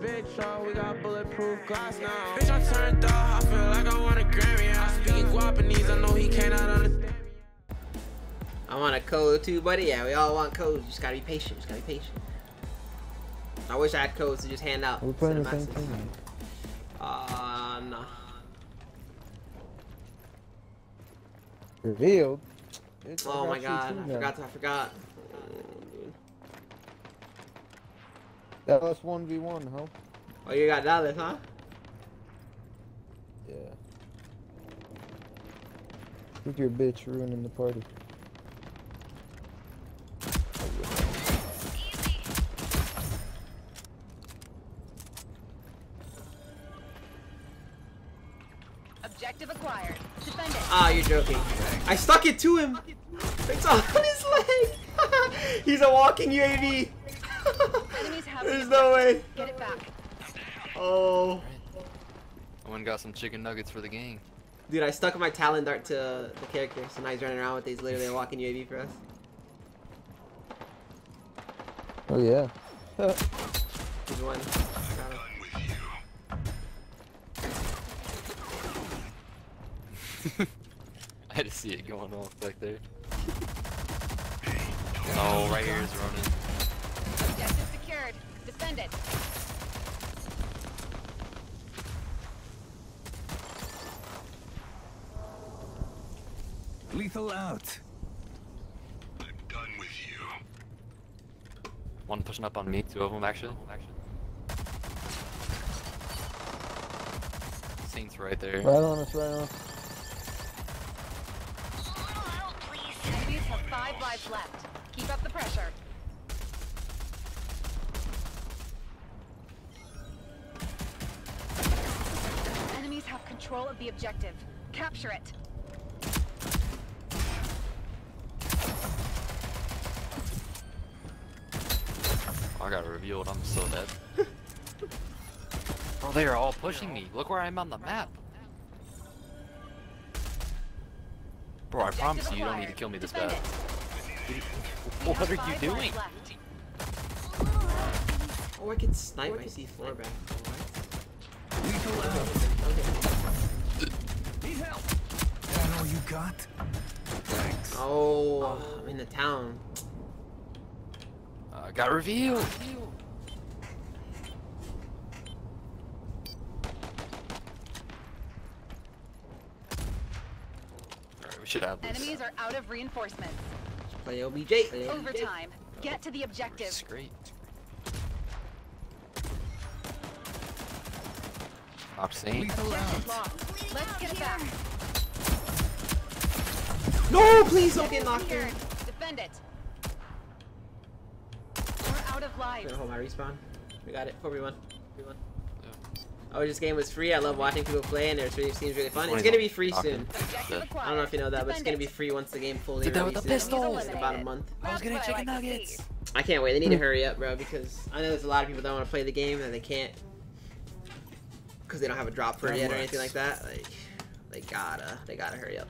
big truck, we got bulletproof glass now. Bitch, I turned up, I feel like I want a Grammy. I'm speaking Guapanese, I know he cannot understand. I want a code too, buddy. Yeah, we all want codes. You just gotta be patient. Just gotta be patient. I wish I had codes to just hand out. We're playing the send same messages. team. Uh, no. Revealed. Bitch, I Oh my got god, I forgot. To, I forgot. Oh, dude. That was 1v1, huh? Oh, you got Dallas, huh? Yeah. Look your bitch ruining the party. Objective acquired. Defend it. Ah, you're joking. I stuck it to him. It's on his leg. He's a walking UAV. Enemies have There's no way. Get it back. Oh. I went and got some chicken nuggets for the gang. Dude, I stuck my Talon dart to the character, so now he's running around with these literally a walking UAV for us. Oh yeah. He's one. I had to see it going off back there. Oh, right here is running. Objective secured. Defend it. Lethal out. One pushing up on me, two of them actually. Saints right there. Right on us, right on us. Enemies have five lives left. Keep up the pressure. Control of the objective. Capture it. I got revealed, I'm so dead. Bro, they are all pushing me. Look where I'm on the map. Bro, I promise you, you don't need to kill me this Defend bad. What are you doing? lives. Oh, I can snipe my C4 back. Lethal out. Okay. Need help. That all you got? Thanks. Oh, I'm in the town. Uh, got revealed. Alright, we should have this. Enemies are out of reinforcements. Play OBJ. Play OBJ. Overtime. Get to the objective. It's great. Top Saint. Lethal Objective out. lost. Let's get back. No, please don't get knocked in. Defend it. We're out of I'm lives. gonna hold my respawn. We got it. 4v1. 4v1. Oh, this game was free. I love watching people play, and it really seems really fun. It's gonna be free soon. Objective. I don't know if you know that, but it's gonna be free once the game fully Did that with the releases. pistol. In about a month. I was That's getting chicken nuggets. I can't wait. They need to hurry up, bro, because I know there's a lot of people that want to play the game and they can't because they don't have a drop for it yet or anything like that. Like, they gotta, they gotta hurry up.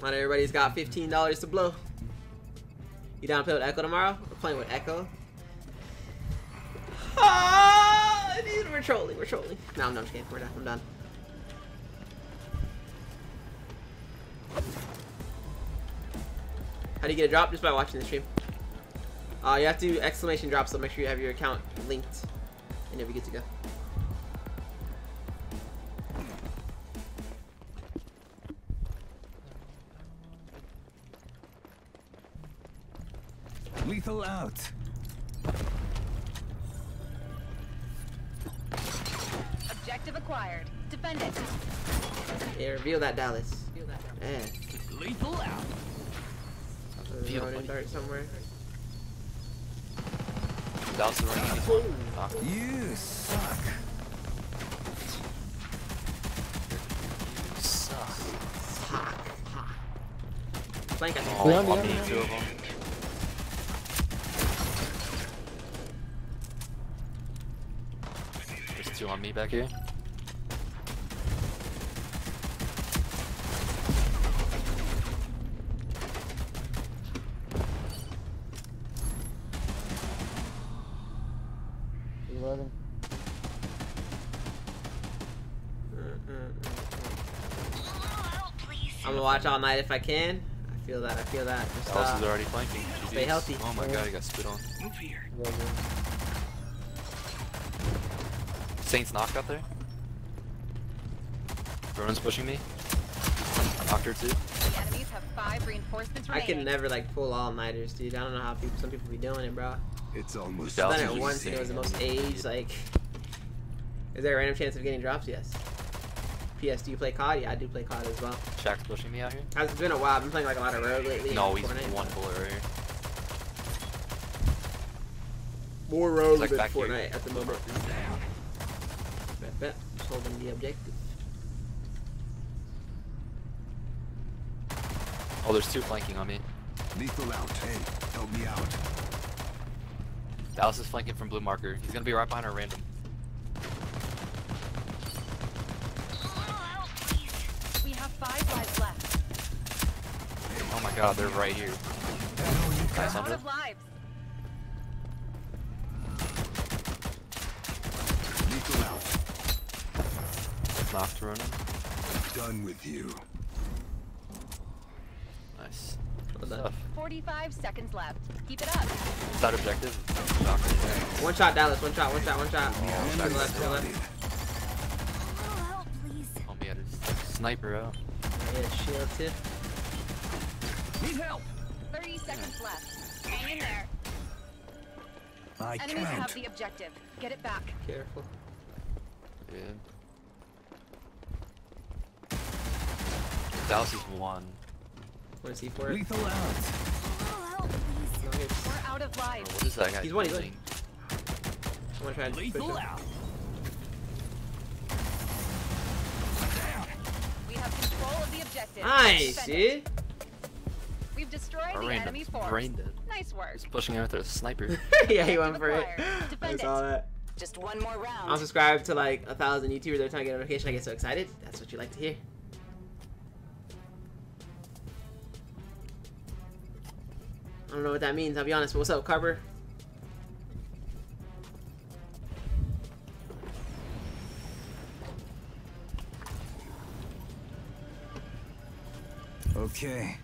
Not everybody's got fifteen dollars to blow. You down to play with Echo tomorrow? We're playing with Echo. Ah, dude, we're trolling. We're trolling. No, I'm, kidding. We're done. I'm done. How do you get a drop? Just by watching the stream. Uh, you have to do exclamation drop, so make sure you have your account linked, and you'll be good to go. Lethal out. Objective acquired. Defend it. Yeah, reveal that Dallas. Yeah. Lethal out. There's a Reveal, Ronin dart somewhere. Dallas is running these one. Knock. You suck. You suck. Fuck. Oh, Flank, I think. Oh, Behind me, on me, behind me. two of them. Two on me back here. Reviving. I'm gonna watch all night if I can. I feel that. I feel that. Just, Dallas is uh, already flanking. stay healthy. Oh my god, he got spit on. Reviving. Saints knocked out there. Ronin's pushing me. Knocked her too. Enemies have five reinforcements I can never like pull all nighters, dude. I don't know how people, some people be doing it, bro. It's almost Done is it once and it was the most age. Like, is there a random chance of getting drops? Yes. PS, do you play COD? Yeah, I do play COD as well. Shaq's pushing me out here. It's been a while. I've been playing like a lot of Rogue lately. No, and he's Fortnite. one bullet right here. More Rogue Like than back here. Fortnite at the moment. Bet, bet. Just holding the objective. Oh, there's two flanking on me. lethal out. Hey, help me out. Dallas is flanking from blue marker. He's gonna be right behind our random. We have five lives left. Oh my god, they're right here. Nice Out under. of lives. Lethal out. Knocked Done with you. Nice. Well. Stuff. 45 seconds left. Keep it up. Is that objective? Knocked right there. One shot, Dallas. One shot. One shot. One shot. Oh, to the back left. To left. Oh, me had sniper out. Yeah, shield too. Need help. 30 seconds left. Hang in there. I Enemies have the objective. Get it back. Careful. Yeah. Dallas is one. Want to see for? Lethal out. No hits. We're out of Oh, what is that guy He's one, he's doing? I'm gonna try and push him. out. We have control of the objective. Nice, Defend it. dude. We've destroyed Our the enemy random's force. brain dead. Nice work. He's pushing out with a sniper. yeah, he went for it. acquired. I saw that. Just one more round. I'm subscribed to like a thousand YouTubers every time I get a notification. I get so excited. That's what you like to hear. I don't know what that means. I'll be honest. But what's up, Carver? Okay.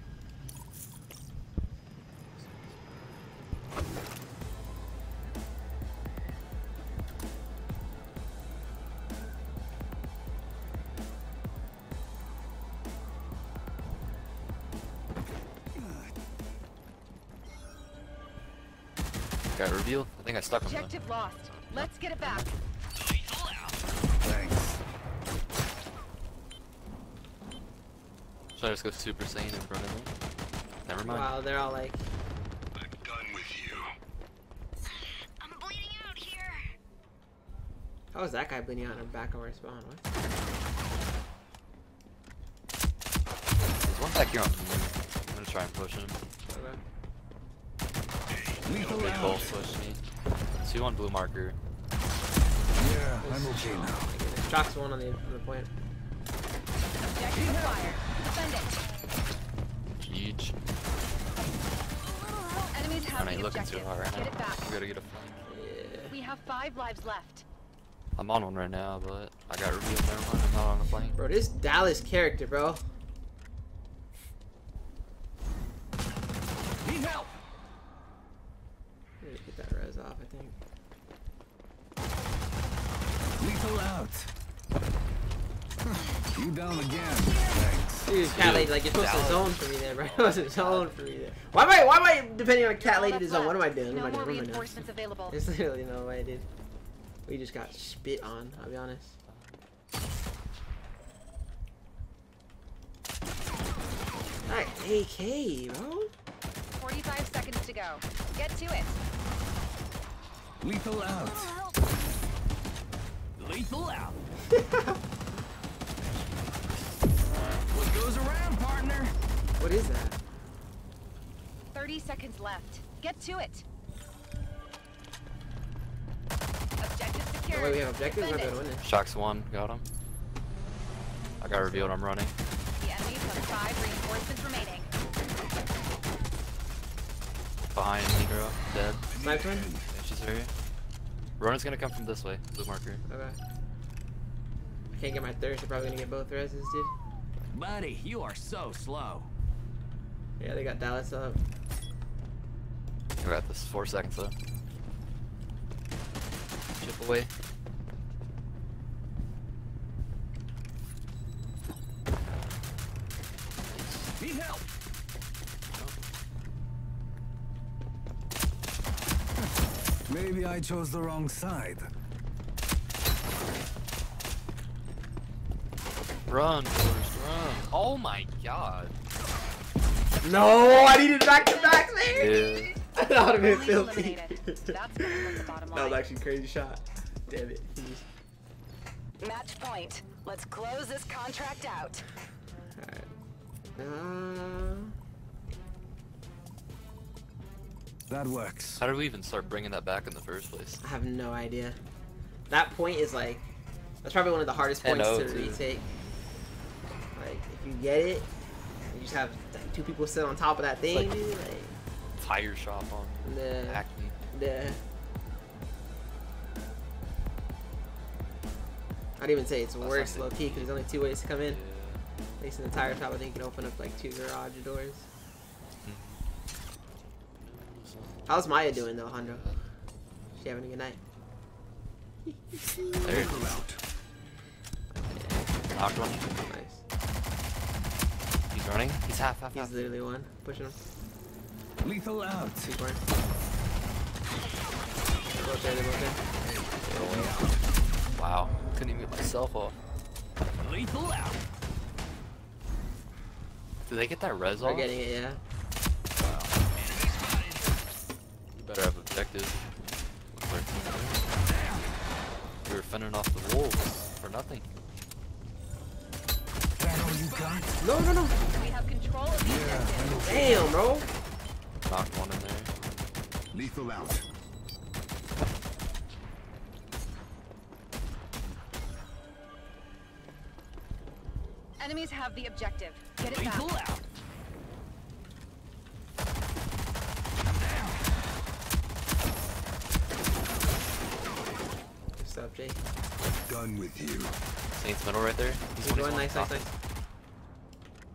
Got revealed. I think I stuck him though. Objective lost. Let's get it back. Thanks. Should I just go Super Saiyan in front of in? Never mind. Wow, they're all like, I'm done with you. I'm bleeding out here. how is that guy bleeding out and back on where I spawn? What? There's one back here on me. I'm gonna try and push him. Lethal They out. both push me. Two on blue marker. Yeah, I'm okay Oh now. my one on the, on the point. Objective acquired. Defend it. Huge. Enemies have I ain't the looking too hard right now. We gotta get a flank. Yeah. We have five lives left. I'm on one right now, but I got revealed. Never mind. I'm not on the flank. Bro, this Dallas character, bro. Need help. I need to get that res off, I think. Lethal out. You down again. Thanks. Dude, cat lady, like you're supposed to Dallas. zone for me there, bro. It wasn't zone for me there. Why am I? Why am I depending on cat lady to that's zone? What am I doing? No What am I more doing? What am I doing? reinforcements available. There's literally no way, dude. We just got spit on. I'll be honest. That AK, bro. 45 seconds to go. Get to it. Lethal out. Lethal out. What goes around, partner? What is that? 30 seconds left. Get to it. Objective Oh, secured. wait, we have objectives. We're Defend gonna it. win this. Shocks one. Got him. I got revealed. I'm running. The enemies have five reinforcements remaining. Behind me, girl. Dead. Sniped one. Yeah, she's. Rona's gonna come from this way, blue marker. Okay. I can't get my thirst. I'm probably gonna get both reses, dude. Buddy, you are so slow. Yeah, they got Dallas up. We got this. Four seconds though. Chip away. Need help. Maybe I chose the wrong side. Run, Forrest, run. Oh my god. No, I needed back to back there. Yeah. that would have been filthy. eliminated. That's gonna hurt the bottom that was actually a crazy shot. Damn it. Match point. Let's close this contract out. Alright. Uh, That works. How did we even start bringing that back in the first place? I have no idea. That point is like, that's probably one of the hardest points to too. retake. Like, if you get it, you just have like, two people sit on top of that thing, like- dude. Like, Tire shop on the, Acme. the. I'd even say it's That's worse, not low key, because there's only two ways to come in. Yeah. At least in the tire shop, I think you can open up like two garage doors. How's Maya doing though, Hondo? She having a good night? There. Knocked one. Nice. He's running. He's half, half, He's half. literally one. Pushing him. Lethal out. Two corner. They're both there, they're both there. Wow. Couldn't even get myself off. Lethal out. Did they get that res They're getting it, yeah. Better have objective. Looks like team there. We were fending off the wolves for nothing. That all you got? No, no, no. We have control of the objective. Damn, bro. Knocked one in there. Lethal out. Enemies have the objective. Get it Lethal back. out. What's up, Jay? Done with you. Saints middle right there. He's He's going nice, one. nice, nice.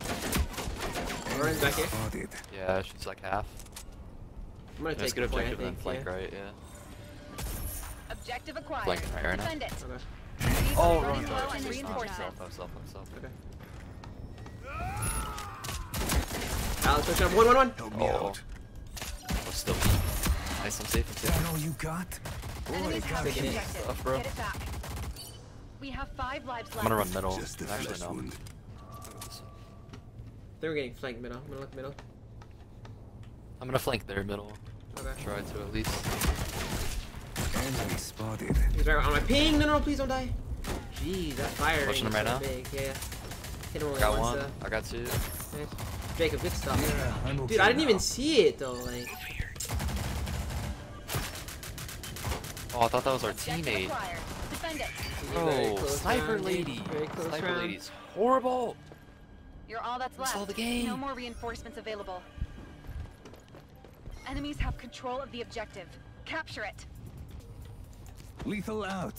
Ah. Lauren's back here. Spotted. Yeah, she's like half. I'm gonna Yeah, Let's take get the objective and think. then flank yeah. right, yeah. Objective acquired. Flanking right, right now. Defend it. Okay. Oh, are wrong running low charge. and Nice, reinforce nice, it. nice, nice, nice. Okay. Alex, pushing up. One, one, one. Help me Oh. out. Oh, still. Nice, I'm safe, I'm safe. That all you got? Enemies have the it. objective. Tough, bro. Get it back. We have five lives left. I'm gonna run middle. Just the Actually, first no. wound. They were getting flanked middle. I'm gonna look middle. I'm gonna flank their middle. Okay. Try to at least. Enemy spotted. He's right on my ping. No, no, please don't die. Jeez, that fire Pushing ring him right so now? big. Yeah, yeah. Hit him only Got once. one. Uh, I got two. nice. Jacob, good stuff. Yeah, I'm okay Dude, I didn't now. even see it though. Like, Oh, I thought that was our teammate. Defend it. Oh, very Bro, close sniper round, lady. Very Sniper round. lady's horrible. You're all that's That's left. all the game. No more reinforcements available. Enemies have control of the objective. Capture it. Lethal out.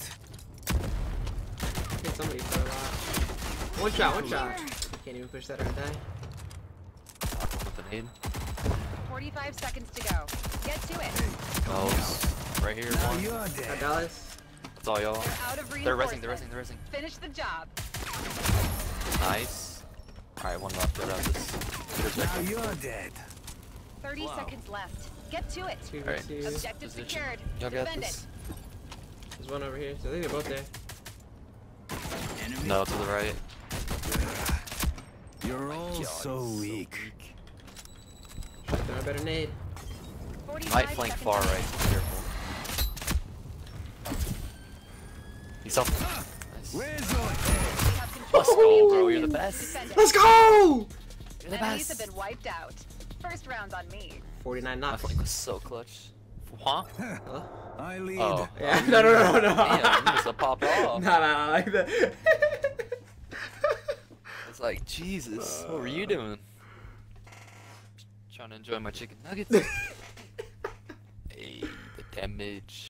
hit somebody for a lot. One shot, one shot. Can't even push that or die. With the nade. 45 seconds to go. Get to it. Oh, right here. Now One. you're dead. Dallas. That's all y'all. You're They're resing. They're resing. They're resing. Finish the job. Nice. All right, one left. Get out this. Now objective. you're dead. 30 seconds left. Get to it. Two Alright. two. Objective Position. secured. Y'all got Defend this. There's one over here. So I think they're both there. No, to the right. You're all God, so weak. Should throw a better nade. 45 Might flank far right. Careful. He's up. Nice. Where's your We have control Let's go, bro. You're the best. Let's go! You're the Enemies have been wiped out. First round's on me. 49 My knocks. flank was so clutch. Huh? Huh? I lead. Oh. Yeah, no, no, no, no. Damn, you must have off. No, no, no, like that. It's like, Jesus, what were you uh. doing? Trying to enjoy my chicken nuggets. hey, the damage.